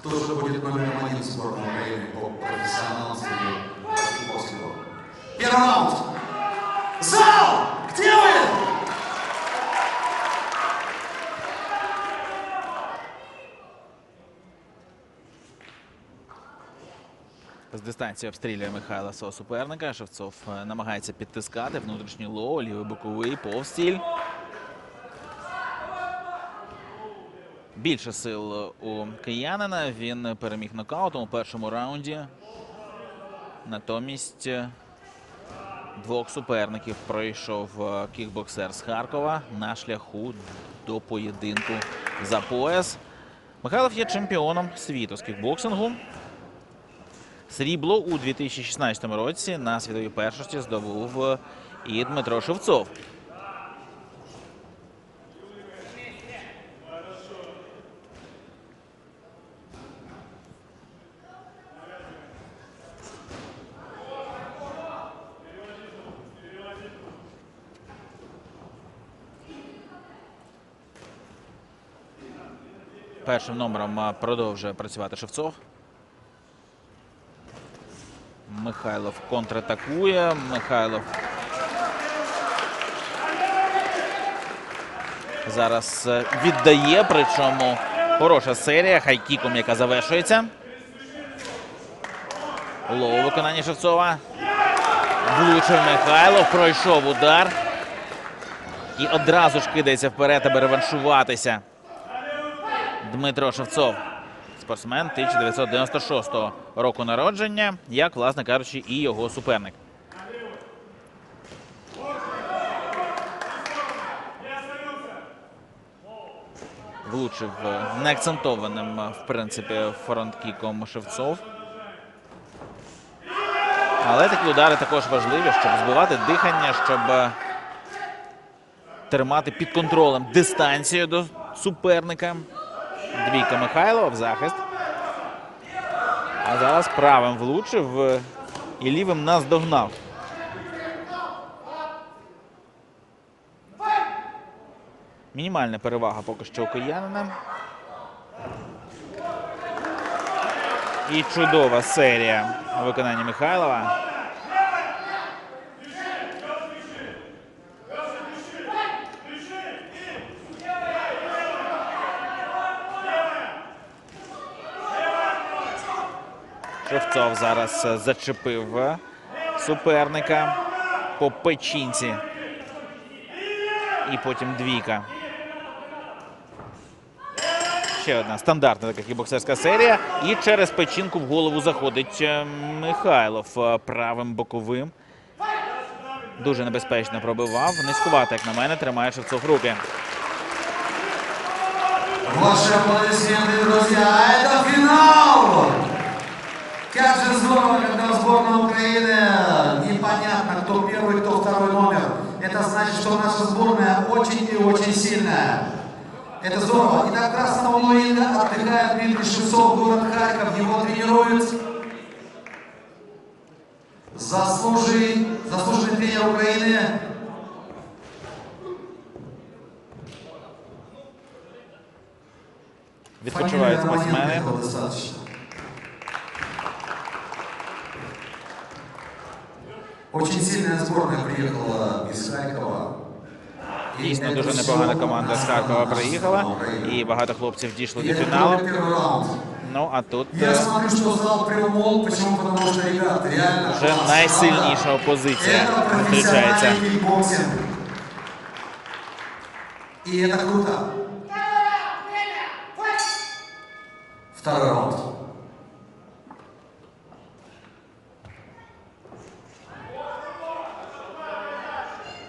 Кто же будет номером один сборной Украины по профессионалам среди кикбоксингов? Первый раунд. Зал! Где вы? З дистанції обстрілює Михайла свого суперника. Шевцов е, намагається підтискати внутрішній лоу, лівий боковий, повстіль. Більше сил у киянина. Він переміг нокаутом у першому раунді. Натомість двох суперників пройшов е, кікбоксер з Харкова на шляху до поєдинку за пояс. Михайлов є чемпіоном світу з кікбоксингу. Срібло у 2016 році на світовій першості здобув е, і Дмитро Шевцов. Першим номером продовжує працювати Шевцов. Михайлов контратакує. Михайлов зараз е, віддає, причому хороша серія хайкіком, яка завершується. Лоу у виконанні Шевцова. Влучив Михайлов, пройшов удар. І одразу ж кидається вперед, аби реваншуватися. Дмитро Шевцов. Спортсмен 1996 року народження, як, власне кажучи, і його суперник. Влучив е, неакцентованим, е, в принципі, фронткіком Шевцов. Але такі удари також важливі, щоб збивати дихання, щоб е, тримати під контролем дистанцію до суперника. Двійка Михайлова в захист. А зараз правим влучив е, і лівим наздогнав. Мінімальна перевага поки що у киянина. І чудова серія у виконанні Михайлова. Шевцов зараз е, зачепив е, суперника по печінці. І потім двійка. Ще одна стандартна така кікбоксерська серія. І через печінку в голову заходить е, Михайлов правим боковим. Дуже небезпечно пробивав. Низькувато, як на мене, тримає Шевцов руки. Ваши аплодисменты, друзья. Это финал! Как же здорово, когда в сборной Украины непонятно, кто первый, кто второй номер. Это значит, что наша сборная очень и очень сильная. Это здорово. Итак, красного Луина отдыхает Дмитрий Шевцов, город Харьков. Его тренируют заслуженный, заслуженный тренер Украины Відпочивають спортсмени. Очень сильная сборная приехала из Харькова. И Дійсно, это дуже всё непогана команда з наша Харкова наша приїхала, Украина. і багато хлопців дійшли И до это фіналу. только первый раунд. Ну а тут Я е, смотрю, что зал примол. Почему? Потому что, ребят, реально вже класс, найсильніша правда? опозиція Это зустрічається. профессиональный кикбоксинг. И это круто. Второй раунд.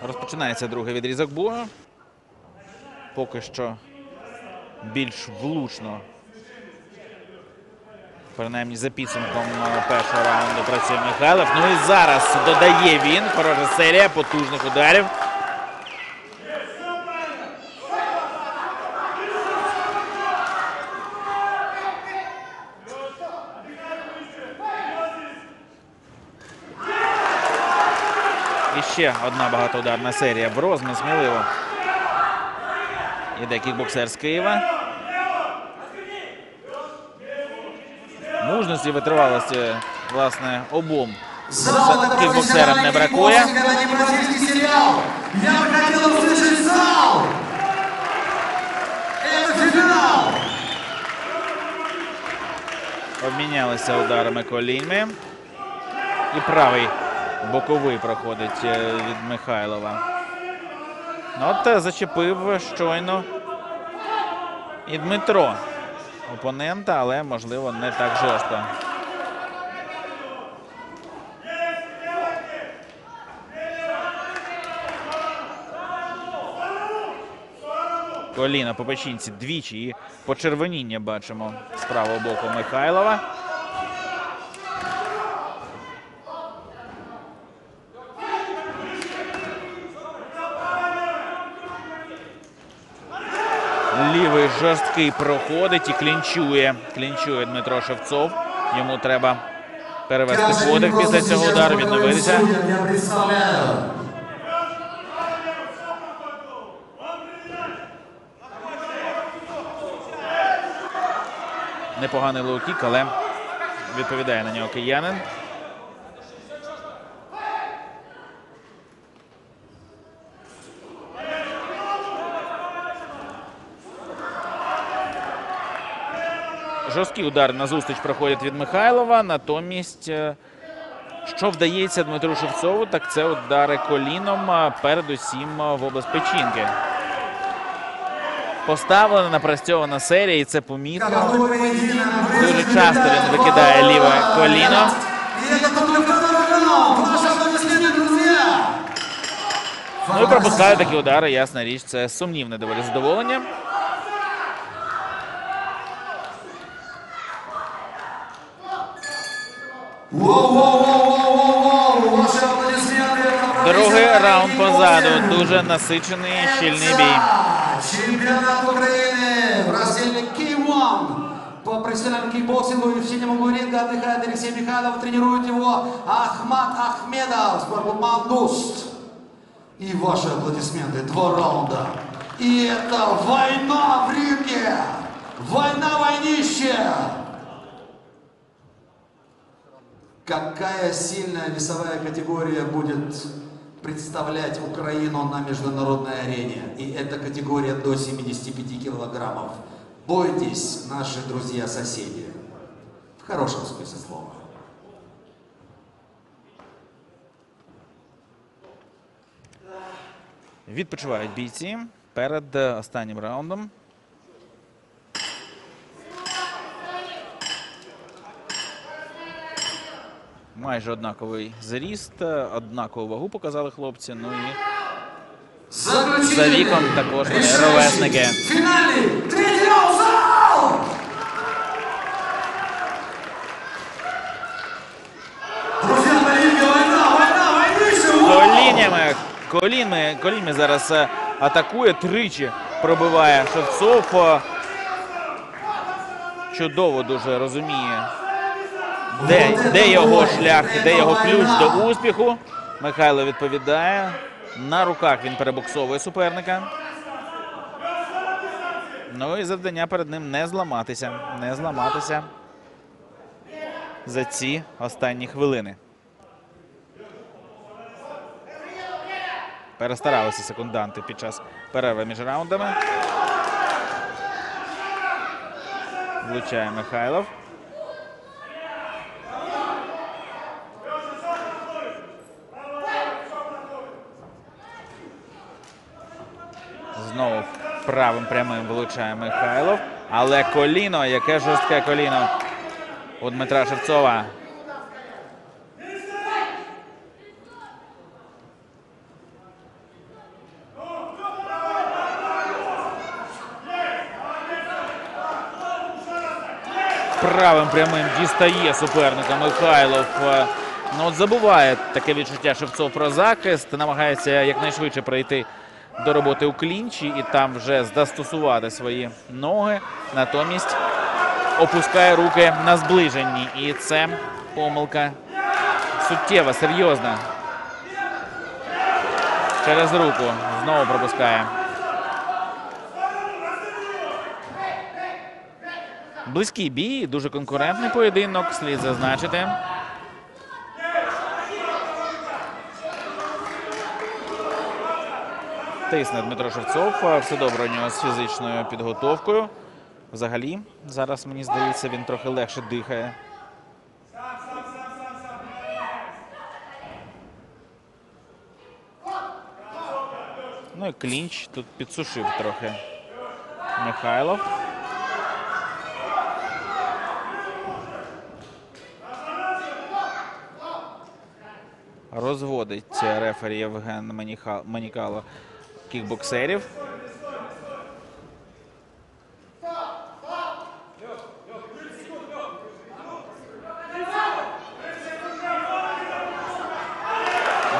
Розпочинається другий відрізок бою. Поки що більш влучно. Принаймні за підсумком е, першого раунду працює Михайлов. Ну і зараз додає він. Хороша серія потужних ударів. І ще одна багатоударна серія в розмін сміливо. Іде кікбоксер з Києва. мужності, витривалості, власне, обом. Зал, это Кикбоксерам не профессиональный бракує. кикбоксинг, это не бразильский сериал. Я бы хотел услышать зал. Это финал. Обмінялися ударами коліньми. І правий боковий проходить е, від Михайлова. Ну, От е, зачепив щойно і Дмитро опонента, але можливо не так жорстко. Коліна по печінці двічі і почервоніння бачимо з правого боку Михайлова. Лівий жорсткий проходить і клінчує. Клінчує Дмитро Шевцов. Йому треба перевести подих після цього удару, відновитися. Непоганий лоу-кік, але відповідає на нього киянин. Жорсткі удари на зустріч проходять від Михайлова. Натомість, е, що вдається Дмитру Шевцову, так це удари коліном, передусім е, в область печінки. Поставлена напрацьована серія, і це помітно. Дуже часто він викидає ліве коліно. Ну і пропускає такі удари, ясна річ, це сумнівне доволі задоволення. Другий раунд позаду. Дуже насичений, щільний бій. Чемпионат Украины в разделе K1 по профессиональному кикбоксингу и в синем ринга отдыхает Алексей Михайлов, тренирует его Ахмат Ахмедов, спортклуб Мандуст. И ваши аплодисменты, два раунда. И это война в ринге, война войнище Какая сильная весовая категория будет представлять Украину на международной арене? И эта категория до 75 килограммов. Бойтесь, наши друзья-соседи. В хорошем смысле слова. Відпочивають бійці перед е, останнім раундом. Майже однаковий зріст, однакову вагу показали хлопці. Ну і За віком також вони ровесники. Финальный, третий раунд, зал! Вау! колінями, колінами, зараз е, атакує тричі, пробиває Шевцов. Е, Чудово дуже розуміє, де, де його шлях, де його ключ до успіху. Михайло відповідає. На руках він перебуксовує суперника. Ну і завдання перед ним не зламатися. Не зламатися за ці останні хвилини. Перестаралися секунданти під час перерви між раундами. Влучає Михайлов. Знову правим прямим влучає Михайлов. Але коліно, яке жорстке коліно у Дмитра Шевцова. Правим прямим дістає суперника Михайлов. Ну от забуває таке відчуття Шевцов про захист, намагається якнайшвидше пройти до роботи у клінчі і там вже застосувати свої ноги. Натомість опускає руки на зближенні. І це помилка суттєва, серйозна. Через руку знову пропускає. Близький бій, дуже конкурентний поєдинок, слід зазначити. Тисне Дмитро Шевцов. Все добре у нього з фізичною підготовкою. Взагалі, зараз мені здається, він трохи легше дихає. Ну і клінч тут підсушив трохи Михайлов. Розводить рефері Євген Манікало кікбоксерів.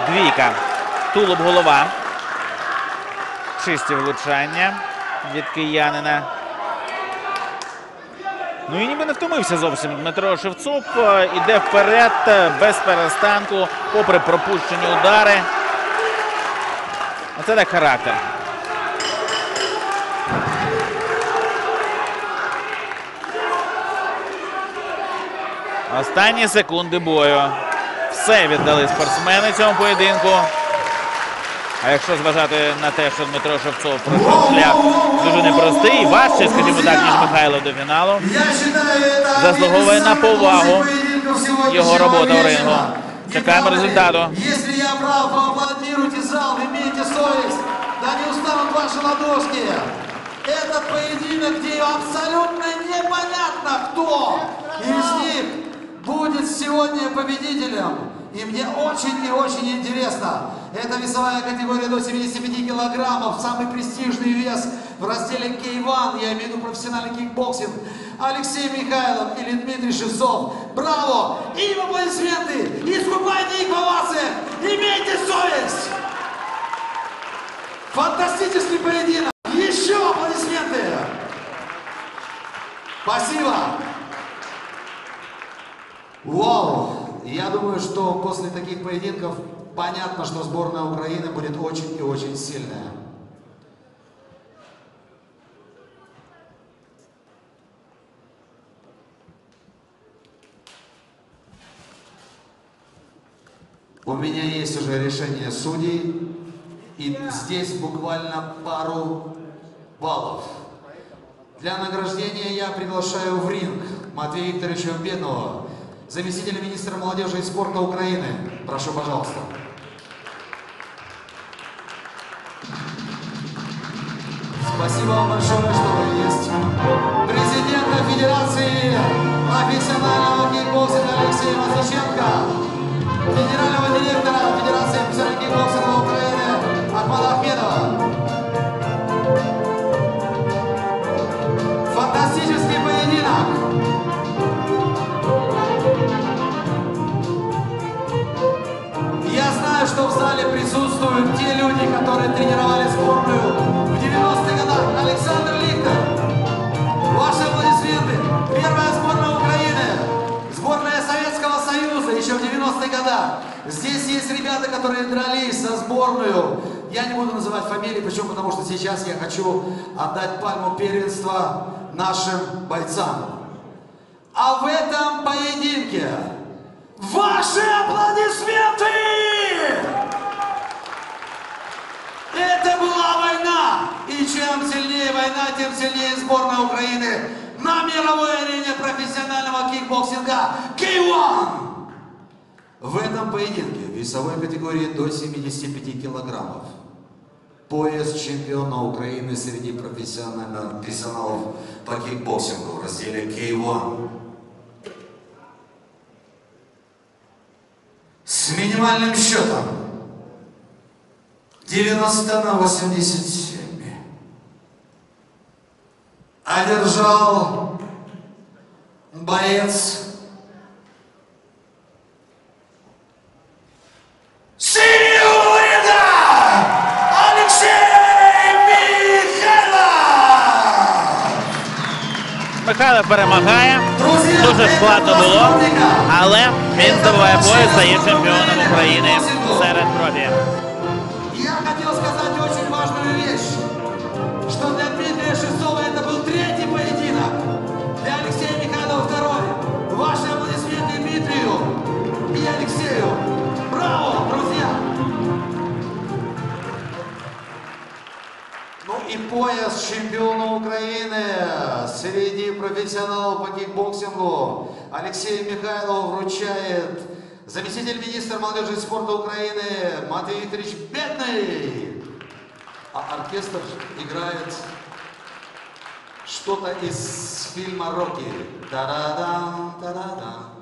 Двійка. Тулуб голова. Чисті влучання від киянина. Ну і ніби не втомився зовсім Дмитро Шевцов. Іде вперед без перестанку, попри пропущені удари. Оце так характер. Останні секунди бою. Все віддали спортсмени цьому поєдинку. А якщо зважати на те, що Дмитро Шевцов пройшов шлях дуже непростий, важче, скажімо так, ніж Михайло до фіналу. Заслуговує на повагу його робота вечера. рингу. Чекаємо результату. Если я прав, поаплодируйте зал, ладошки. Этот поединок, где абсолютно непонятно, кто из них будет сегодня победителем. И мне очень и очень интересно. Это весовая категория до 75 килограммов, самый престижный вес в разделе K1, я имею в виду профессиональный кикбоксинг. Алексей Михайлов или Дмитрий Шевцов. Браво! Им аплодисменты! Искупайте их в овациях! Имейте совесть! Фантастический поединок! Еще аплодисменты! Спасибо! Вау! Я думаю, что после таких поединков понятно, что сборная Украины будет очень и очень сильная. У меня есть уже решение судей, и здесь буквально пару баллов. Для награждения я приглашаю в ринг Матвея Викторовича Бедного, заместителя министра молодежи и спорта Украины. Прошу, пожалуйста. Спасибо вам большое, что вы есть. Президента Федерации профессионального кикбоксинга Алексея Мазниченко, генерального директора Федерации профессионального кикбоксинга которые дрались за сборную. Я не буду называть фамилии, почему? Потому что сейчас я хочу отдать пальму первенства нашим бойцам. А в этом поединке ваши аплодисменты! Это была война! И чем сильнее война, тем сильнее сборная Украины на мировой арене профессионального кикбоксинга K1! В этом поединке в весовой категории до 75 килограммов пояс чемпиона Украины среди профессионалов по кикбоксингу в разделе K1. С минимальным счетом 90 на 87 одержал боец Михайло перемагає. Дуже складно було, але він здобуває бою, стає чемпіоном України пояс чемпиона Украины среди профессионалов по кикбоксингу Алексей Михайлов вручает заместитель министра молодежи и спорта Украины Матвей Викторович Бедный. А оркестр играет что-то из фильма «Рокки». Та-да-дам, та-да-дам.